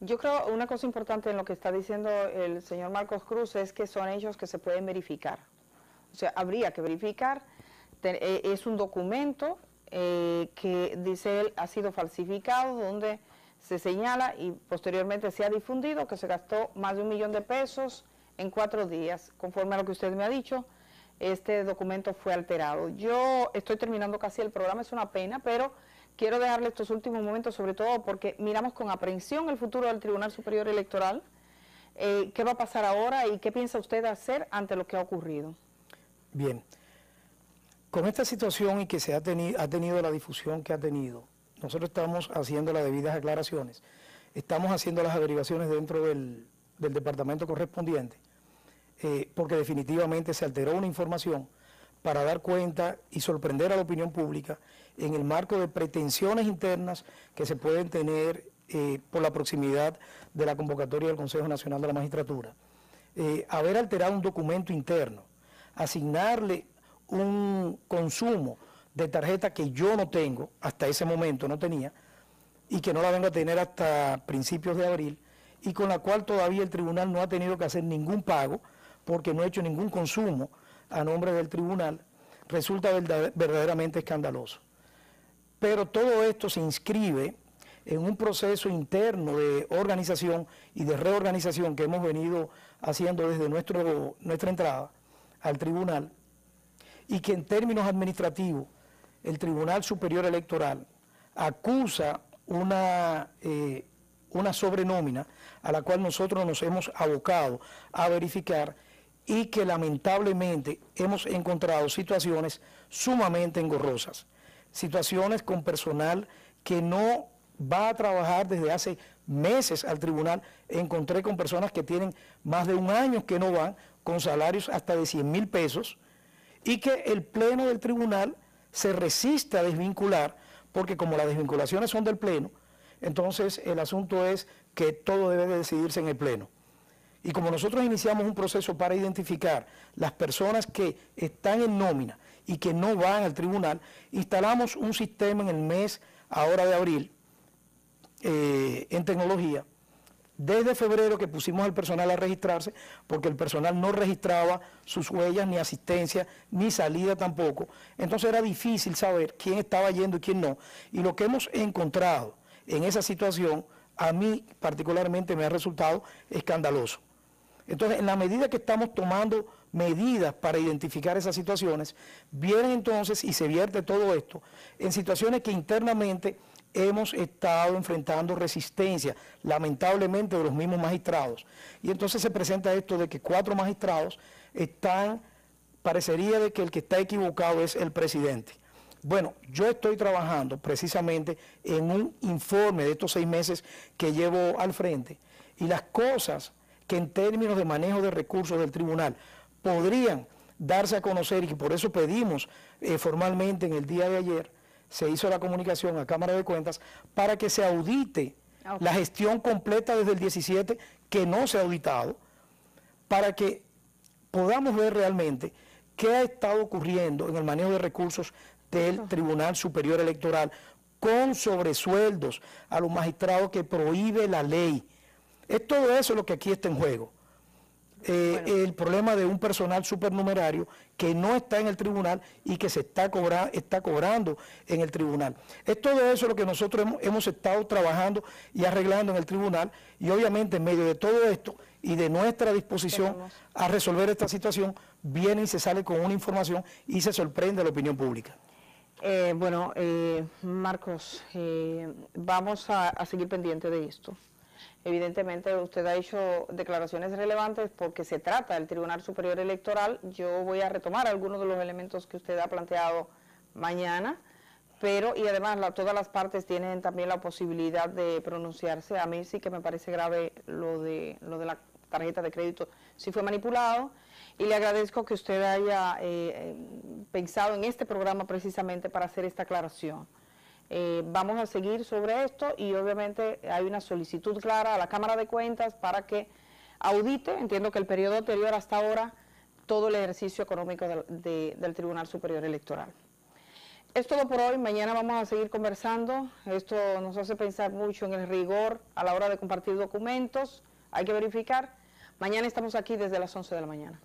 Yo creo una cosa importante en lo que está diciendo el señor Marcos Cruz es que son hechos que se pueden verificar. O sea, habría que verificar. Eh, es un documento eh, que, dice él, ha sido falsificado, donde se señala y posteriormente se ha difundido que se gastó más de un millón de pesos en cuatro días. Conforme a lo que usted me ha dicho, este documento fue alterado. Yo estoy terminando casi el programa, es una pena, pero quiero dejarle estos últimos momentos, sobre todo porque miramos con aprehensión el futuro del Tribunal Superior Electoral. Eh, ¿Qué va a pasar ahora y qué piensa usted hacer ante lo que ha ocurrido? Bien, con esta situación y que se ha, tenido, ha tenido la difusión que ha tenido, nosotros estamos haciendo las debidas aclaraciones, estamos haciendo las averiguaciones dentro del, departamento correspondiente, eh, porque definitivamente se alteró una información para dar cuenta y sorprender a la opinión pública en el marco de pretensiones internas que se pueden tener eh, por la proximidad de la convocatoria del Consejo Nacional de la Magistratura. Eh, haber alterado un documento interno, asignarle un consumo de tarjeta que yo no tengo, hasta ese momento no tenía, y que no la vengo a tener hasta principios de abril, y con la cual todavía el tribunal no ha tenido que hacer ningún pago, porque no ha hecho ningún consumo a nombre del tribunal, resulta verdaderamente escandaloso. Pero todo esto se inscribe en un proceso interno de organización y de reorganización que hemos venido haciendo desde nuestro, nuestra entrada al tribunal y que en términos administrativos el Tribunal Superior Electoral acusa una, eh, una sobrenómina a la cual nosotros nos hemos abocado a verificar y que lamentablemente hemos encontrado situaciones sumamente engorrosas situaciones con personal que no va a trabajar desde hace meses al tribunal. Encontré con personas que tienen más de un año que no van, con salarios hasta de 100 mil pesos, y que el pleno del tribunal se resiste a desvincular, porque como las desvinculaciones son del pleno, entonces el asunto es que todo debe de decidirse en el pleno. Y como nosotros iniciamos un proceso para identificar las personas que están en nómina y que no van al tribunal, instalamos un sistema en el mes ahora de abril eh, en tecnología. Desde febrero que pusimos al personal a registrarse, porque el personal no registraba sus huellas, ni asistencia, ni salida tampoco. Entonces era difícil saber quién estaba yendo y quién no. Y lo que hemos encontrado en esa situación, a mí particularmente me ha resultado escandaloso. Entonces, en la medida que estamos tomando medidas para identificar esas situaciones, vienen entonces y se vierte todo esto en situaciones que internamente hemos estado enfrentando resistencia, lamentablemente, de los mismos magistrados. Y entonces se presenta esto de que cuatro magistrados están, parecería de que el que está equivocado es el presidente. Bueno, yo estoy trabajando precisamente en un informe de estos seis meses que llevo al frente y las cosas que en términos de manejo de recursos del tribunal podrían darse a conocer y que por eso pedimos eh, formalmente en el día de ayer, se hizo la comunicación a Cámara de Cuentas para que se audite la gestión completa desde el 17 que no se ha auditado, para que podamos ver realmente qué ha estado ocurriendo en el manejo de recursos del Tribunal Superior Electoral con sobresueldos a los magistrados que prohíbe la ley. Es todo eso lo que aquí está en juego. Eh, el problema de un personal supernumerario que no está en el tribunal y que se está, está cobrando en el tribunal. Es todo eso lo que nosotros hemos, estado trabajando y arreglando en el tribunal y obviamente en medio de todo esto y de nuestra disposición a resolver esta situación, viene y se sale con una información y se sorprende a la opinión pública. Eh, bueno, eh, Marcos, vamos a seguir pendiente de esto. Evidentemente usted ha hecho declaraciones relevantes porque se trata del Tribunal Superior Electoral. Yo voy a retomar algunos de los elementos que usted ha planteado mañana, pero y además todas las partes tienen también la posibilidad de pronunciarse. A mí sí que me parece grave lo de, lo de la tarjeta de crédito, si fue manipulado, y le agradezco que usted haya eh, pensado en este programa precisamente para hacer esta aclaración. Eh, vamos a seguir sobre esto y obviamente hay una solicitud clara a la Cámara de Cuentas para que audite, entiendo que el periodo anterior hasta ahora, todo el ejercicio económico del Tribunal Superior Electoral. es todo por hoy. Mañana vamos a seguir conversando. Esto nos hace pensar mucho en el rigor a la hora de compartir documentos. Hay que verificar. Mañana estamos aquí desde las 11 de la mañana.